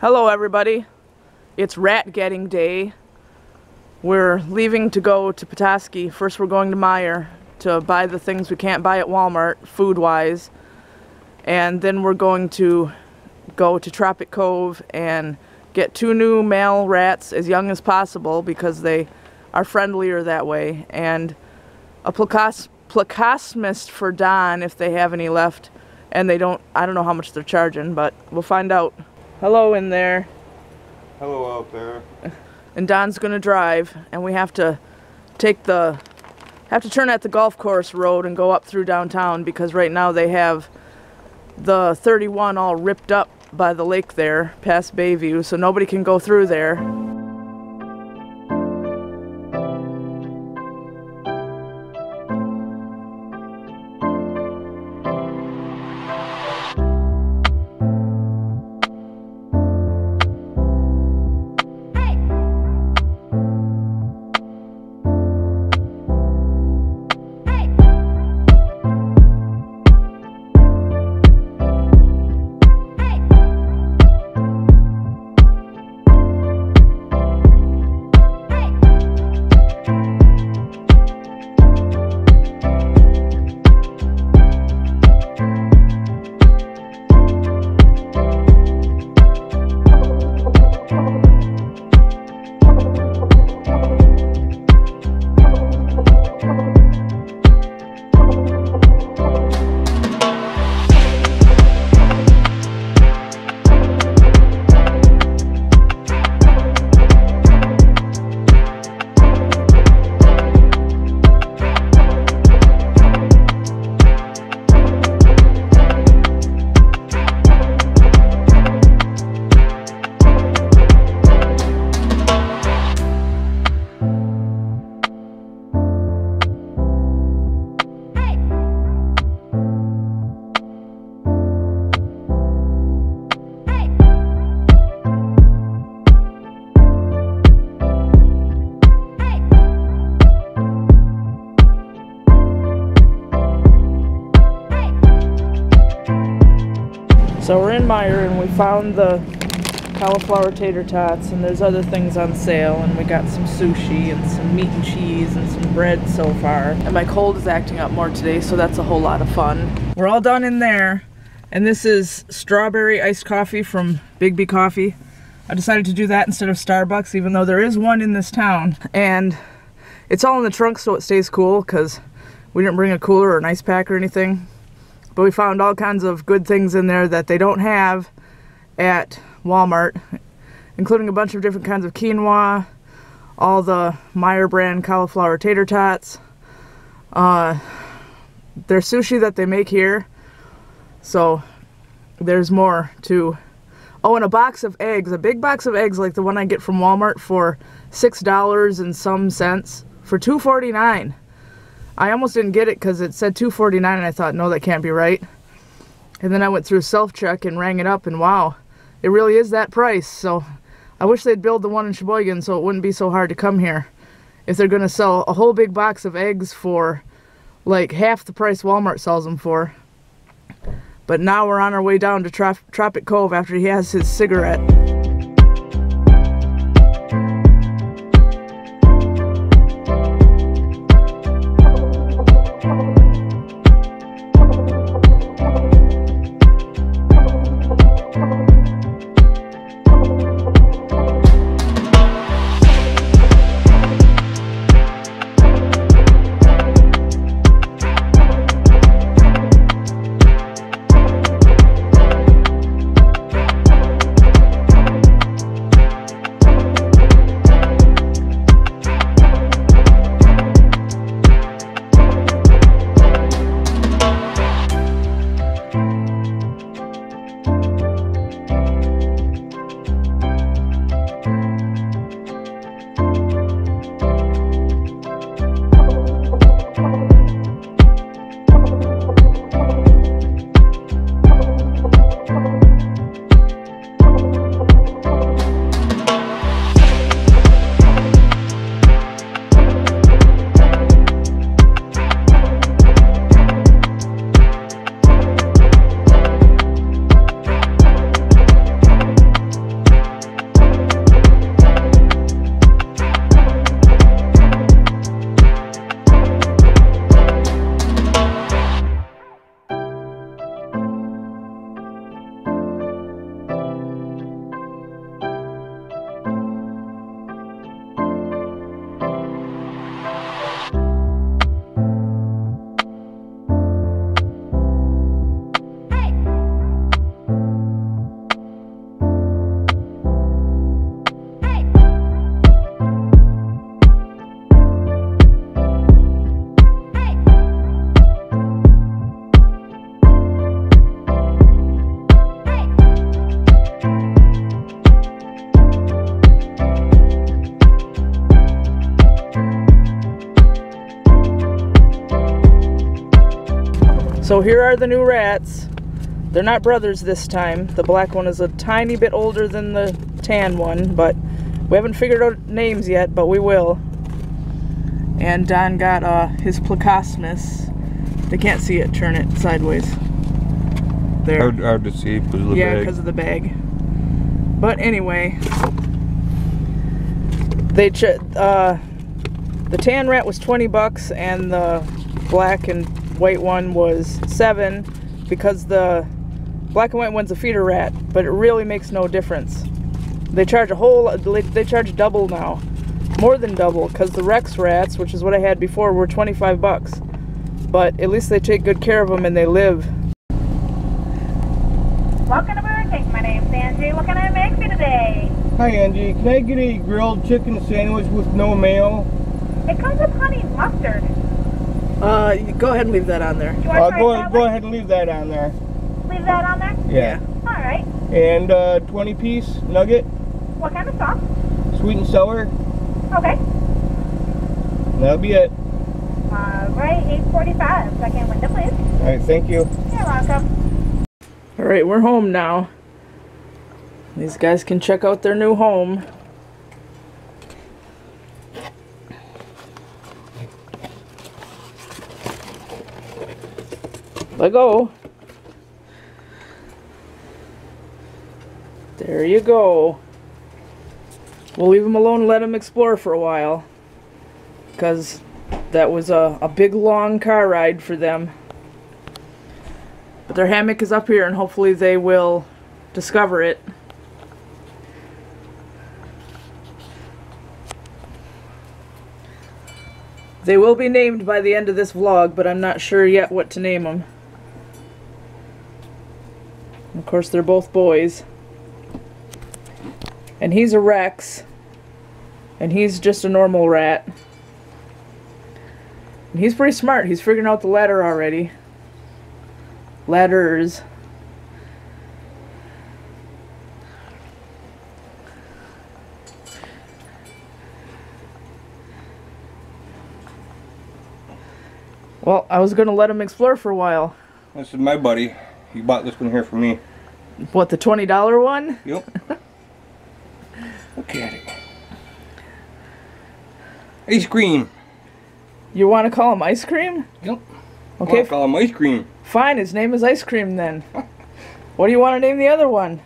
Hello everybody. It's rat getting day. We're leaving to go to Petoskey. First we're going to Meijer to buy the things we can't buy at Walmart, food-wise. And then we're going to go to Tropic Cove and get two new male rats as young as possible because they are friendlier that way. And a plecos plecostomus for Don if they have any left. And they don't, I don't know how much they're charging, but we'll find out. Hello in there. Hello out there. And Don's gonna drive, and we have to take the, have to turn at the golf course road and go up through downtown because right now they have the 31 all ripped up by the lake there, past Bayview, so nobody can go through there. So we're in Meijer and we found the cauliflower tater tots and there's other things on sale and we got some sushi and some meat and cheese and some bread so far. And my cold is acting up more today so that's a whole lot of fun. We're all done in there and this is strawberry iced coffee from Biggby Coffee. I decided to do that instead of Starbucks even though there is one in this town and it's all in the trunk so it stays cool because we didn't bring a cooler or an ice pack or anything. But we found all kinds of good things in there that they don't have at Walmart, including a bunch of different kinds of quinoa, all the Meijer brand cauliflower tater tots, uh, their sushi that they make here. So there's more to... Oh, and a box of eggs, a big box of eggs like the one I get from Walmart for six dollars and some cents for two forty nine. I almost didn't get it because it said 249 and I thought, no, that can't be right. And then I went through self-check and rang it up and wow, it really is that price. So I wish they'd build the one in Cheboygan so it wouldn't be so hard to come here. If they're going to sell a whole big box of eggs for like half the price Walmart sells them for. But now we're on our way down to Trop Tropic Cove after he has his cigarette. Here are the new rats. They're not brothers this time. The black one is a tiny bit older than the tan one, but we haven't figured out names yet, but we will. And Don got uh, his Plecostomus. They can't see it. Turn it sideways. There. Hard, hard to see because of the yeah, bag. because of the bag. But anyway, they ch- uh, the tan rat was 20 bucks and the black and white one was 7 because the black and white one's a feeder rat, but it really makes no difference. They charge a whole they they charge double now. More than double cuz the Rex rats, which is what I had before, were 25 bucks. But at least they take good care of them and they live. Welcome to Burger King. My name's Angie. What can I make for you today? Hi Angie, can I get a grilled chicken sandwich with no mayo? It comes with honey mustard. Uh, you go ahead and leave that on there. You want Uh, go, that go ahead and leave that on there. Leave that on there? Yeah. All right. And uh, 20 piece nugget, What kind of sauce? sweet and sour. Okay. That'll be it. All right, 845. Second window, please. All right, thank you. You're welcome. All right, we're home now. These guys can check out their new home. Let go. There you go. We'll leave them alone and let them explore for a while. Because that was a, a big long car ride for them. But their hammock is up here and hopefully they will discover it. They will be named by the end of this vlog, but I'm not sure yet what to name them. Of course, they're both boys. And he's a Rex. And he's just a normal rat. And he's pretty smart. He's figuring out the ladder already ladders. Well, I was going to let him explore for a while. This is my buddy. He bought this one here for me. What, the $20 one? Yep. Look at it. Ice cream. You want to call him Ice Cream? Yep. Okay, I call him ice cream. fine. His name is Ice Cream then. What do you want to name the other one?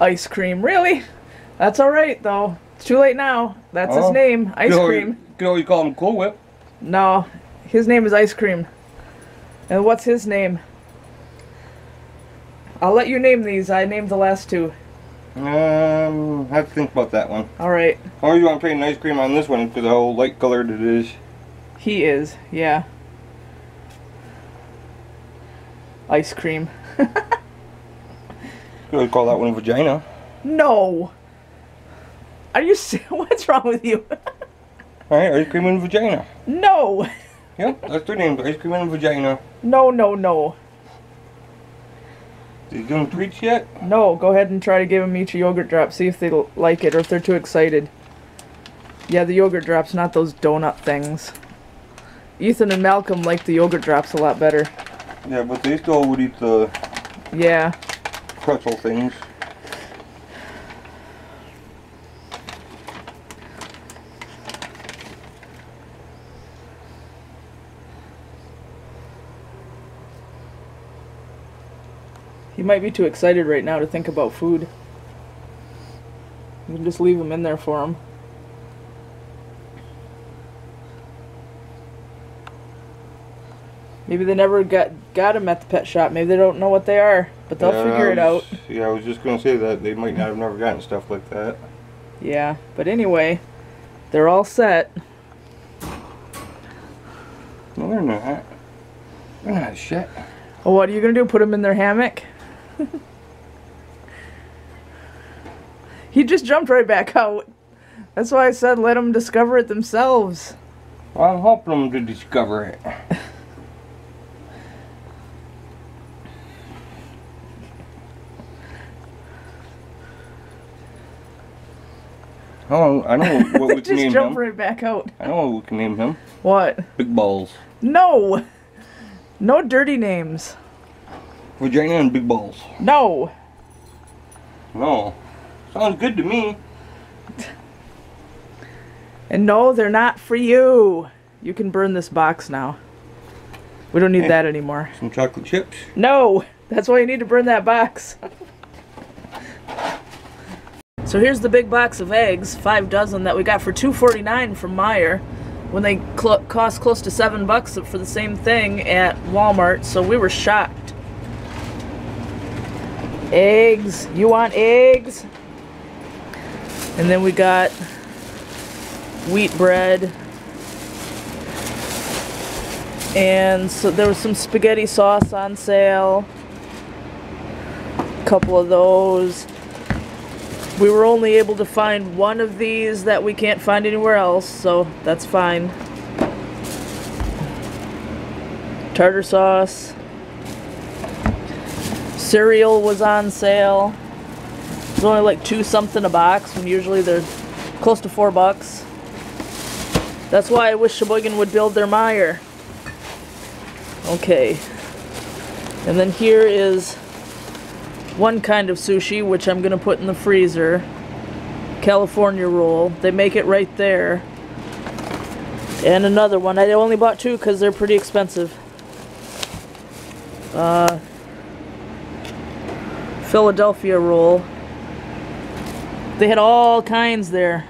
Ice Cream. Really? That's alright, though. It's too late now. That's his Oh. name. Ice You always- Cream. You can always call him Cool Whip. No, his name is Ice Cream. And what's his name? I'll let you name these. I named the last two. Um, I have to think about that one. All right. Or you want to put an ice cream on this one because of how light colored it is. He is. Yeah. Ice cream. You could call that one vagina. No. Are you? What's wrong with you? Alright, ice cream and vagina. no. Yep, that's their names. Ice cream and vagina. No. No. No. Did you give them treats yet? No. Go ahead and try to give them each a yogurt drop. See if they like it or if they're too excited. Yeah, the yogurt drops, not those donut things. Ethan and Malcolm like the yogurt drops a lot better. Yeah, but they still would eat the Yeah. pretzel things. He might be too excited right now to think about food. You can just leave him in there for him. Maybe they never got got him at the pet shop. Maybe they don't know what they are, but they'll Yeah, figure I it out. Yeah, I was just gonna say that they might not have never gotten stuff like that. Yeah, but anyway, they're all set. No, they're not. They're not shit. Well, what are you gonna do? Put them in their hammock? he just jumped right back out. That's why I said let them discover it themselves. Well, I'm helping them to discover it. Oh, I know what we can just name jumped him. right back out. I know what we can name him. What? Big balls. No. No dirty names. Vagina and big balls. No. No. Sounds good to me. And no, they're not for you. You can burn this box now. We don't need Eh. that anymore. Some chocolate chips. No, that's why you need to burn that box. so here's the big box of eggs, five dozen that we got for two forty nine from Meijer, when they cl- cost close to seven bucks for the same thing at Walmart. So we were shocked. Eggs, you want eggs? And then we got wheat bread. And so there was some spaghetti sauce on sale. A couple of those. We were only able to find one of these that we can't find anywhere else, so that's fine. Tartar sauce. Cereal was on sale. It's only like two something a box when usually they're close to four bucks. That's why I wish Cheboygan would build their Meijer. Okay. And then here is one kind of sushi, which I'm going to put in the freezer. California roll. They make it right there. And another one. I only bought two because they're pretty expensive. Uh, Philadelphia roll. They had all kinds there,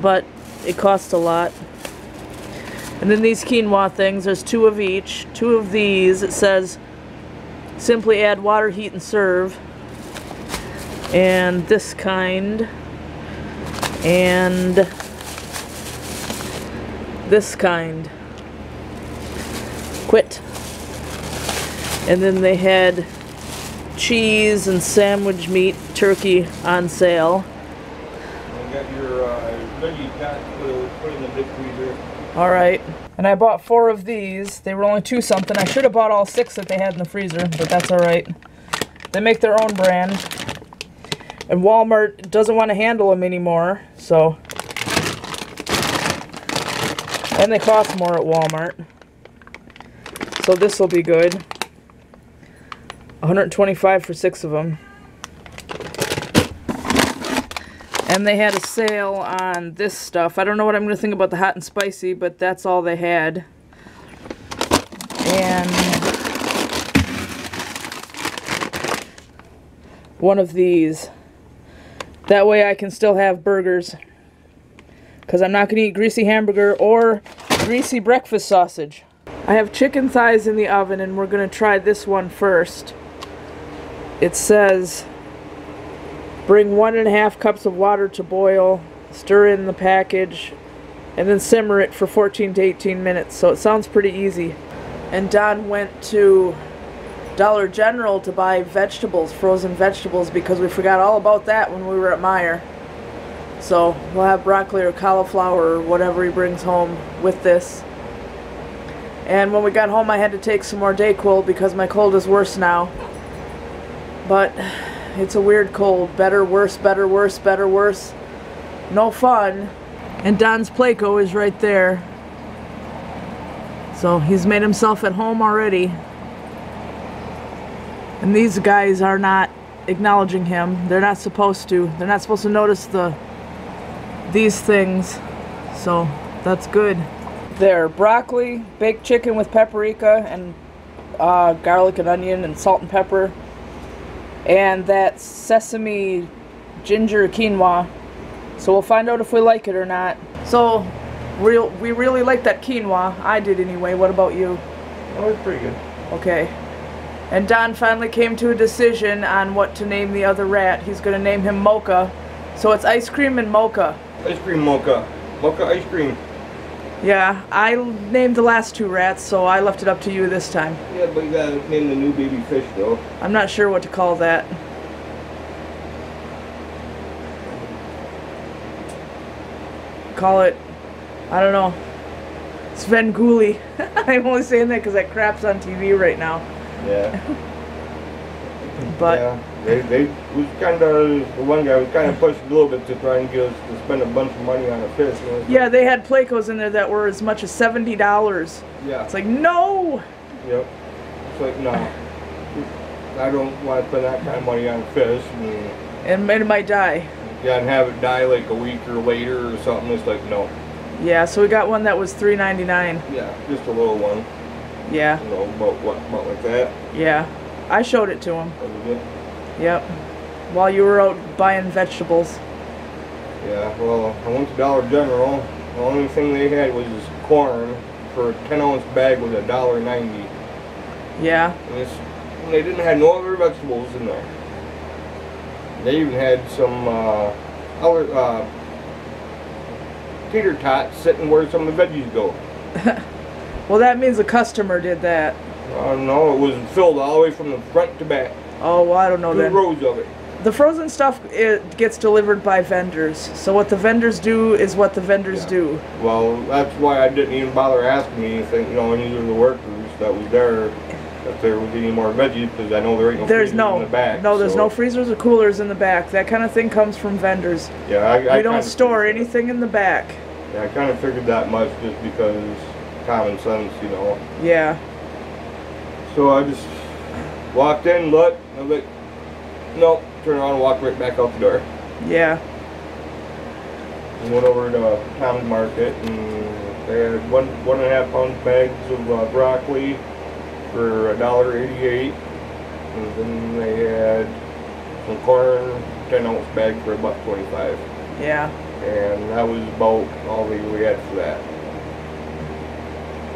but it cost a lot. And then these quinoa things, there's two of each. Two of these, it says simply add water, heat, and serve. And this kind. And this kind. Quit. And then they had cheese and sandwich meat turkey on sale. I got your uh, veggie pack put, put in the big freezer. All right. And I bought four of these. They were only two something. I should have bought all six that they had in the freezer, but that's all right. They make their own brand. And Walmart doesn't want to handle them anymore, so. And they cost more at Walmart. So this will be good. 125 for six of them. And they had a sale on this stuff. I don't know what I'm going to think about the hot and spicy, but that's all they had. And one of these. That way I can still have burgers. Because I'm not going to eat greasy hamburger or greasy breakfast sausage. I have chicken thighs in the oven and we're going to try this one first. It says Bring one and a half cups of water to boil, stir in the package, and then simmer it for 14 to 18 minutes. So it sounds pretty easy. And Don went to Dollar General to buy vegetables, frozen vegetables, because we forgot all about that when we were at Meijer. So we'll have broccoli or cauliflower or whatever he brings home with this. And when we got home, I had to take some more Dayquil because my cold is worse now. But it's a weird cold. Better, worse, better, worse, better, worse. No fun. And Don's Pleco is right there. So he's made himself at home already. And these guys are not acknowledging him. They're not supposed to. They're not supposed to notice the these things. So that's good. There, broccoli, baked chicken with paprika and uh, garlic and onion and salt and pepper and that sesame ginger quinoa. So we'll find out if we like it or not. So real, we really like that quinoa. I did anyway. What about you? Oh, it's pretty good. Okay. And Don finally came to a decision on what to name the other rat. He's going to name him Mocha. So it's ice cream and mocha. Ice cream mocha. Mocha ice cream. Yeah, I named the last two rats, so I left it up to you this time. Yeah, but you gotta name the new baby fish though. I'm not sure what to call that. Call it, I don't know, Svengoolie. I'm only saying that because that crap's on TV right now. Yeah. But yeah, they they was kind of the one guy was kind of pushed a little bit to try and get us to spend a bunch of money on a fish. You know, yeah, they had Plecos in there that were as much as seventy dollars. Yeah. It's like no. Yep. It's like, no. I don't want to spend that kind of money on a fish and, And it might die. yeah, and have it die like a week or later or something. It's like, no. Yeah, so we got one that was three ninety nine. Yeah, just a little one. Yeah, You know, about what, about like that. yeah. I showed it to him. It. Yep. While you were out buying vegetables. Yeah, well, I went to Dollar General. The only thing they had was this corn for a 10 ounce bag was a dollar ninety. Yeah. And it's, they didn't have no other vegetables in there. They even had some uh, other uh, tater tots sitting where some of the veggies go. Well, that means a customer did that. Uh, no, it was filled all the way from the front to back. Oh, well, I don't know Two then. rows of it. The frozen stuff it gets delivered by vendors. So what the vendors do is what the vendors Yeah. do. Well, that's why I didn't even bother asking anything, you know, any of the workers that was there, if there was any more veggies, because I know there ain't no There's freezers no, in the back. no, there's so- no freezers or coolers in the back. That kind of thing comes from vendors. Yeah, I, I We don't store figured that. anything in the back. Yeah, I kind of figured that much just because common sense, you know. Yeah. So I just walked in, looked, and I was like, nope, turn around and walk right back out the door. Yeah. And went over to Tom's Market and they had one one and a half pound bags of uh, broccoli for a dollar eighty-eight, and then they had some corn, ten ounce bag for a buck twenty-five, Yeah. and that was about all we we had for that.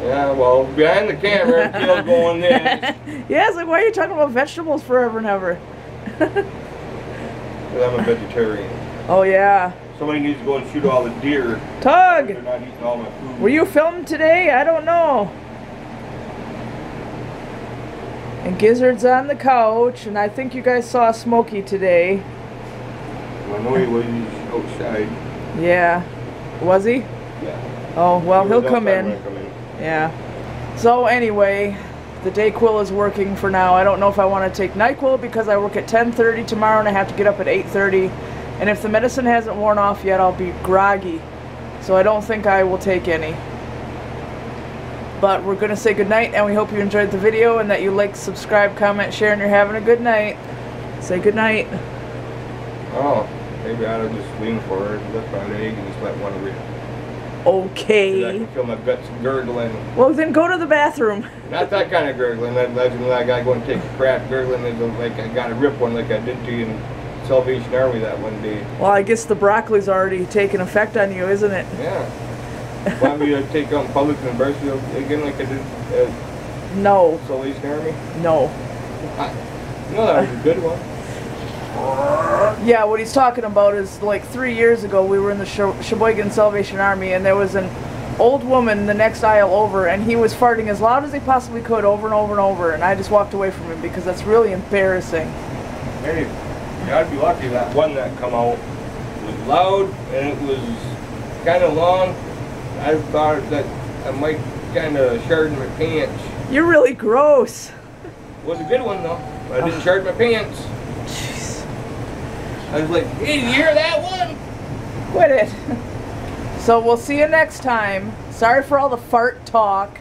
Yeah, well, behind the camera, still going this. yeah, it's like, why are you talking about vegetables forever and ever? Because I'm a vegetarian. Oh, yeah. Somebody needs to go and shoot all the deer. Tug! They're not eating all my food. Were you filmed today? I don't know. And Gizzard's on the couch, and I think you guys saw Smokey today. I know he was outside. Yeah. Was he? Yeah. Oh, well, He he'll come in. Yeah. So anyway, the Dayquil is working for now. I don't know if I want to take NyQuil because I work at 10:30 tomorrow and I have to get up at 8:30. And if the medicine hasn't worn off yet, I'll be groggy. So I don't think I will take any. But we're going to say goodnight and we hope you enjoyed the video and that you like, subscribe, comment, share and you're having a good night. Say goodnight. Oh, maybe I ought to just lean forward, lift my leg, and just let one rip. 'Cause I Okay. can feel my guts gurgling. Well, then go to the bathroom. Not that kind of gurgling. That, that's when I gotta go and take a crap gurgling. Is like I gotta rip one like I did to you in Salvation Army that one day. Well, I guess the broccoli's already taken effect on you, isn't it? Yeah. Want me to take on public university again like I did at No. Salvation Army? No. I, you know that was a good one. Yeah, what he's talking about is like three years ago, we were in the Cheboygan Salvation Army, and there was an old woman the next aisle over, and he was farting as loud as he possibly could over and over and over, and I just walked away from him because that's really embarrassing. Hey, you gotta be lucky that one that come out was loud and it was kind of long. I thought that I might kind of shard my pants. You're really gross. It was a good one though. But I didn't shard my pants. I was like, hey, you hear that one? Quit it. So we'll see you next time. Sorry for all the fart talk.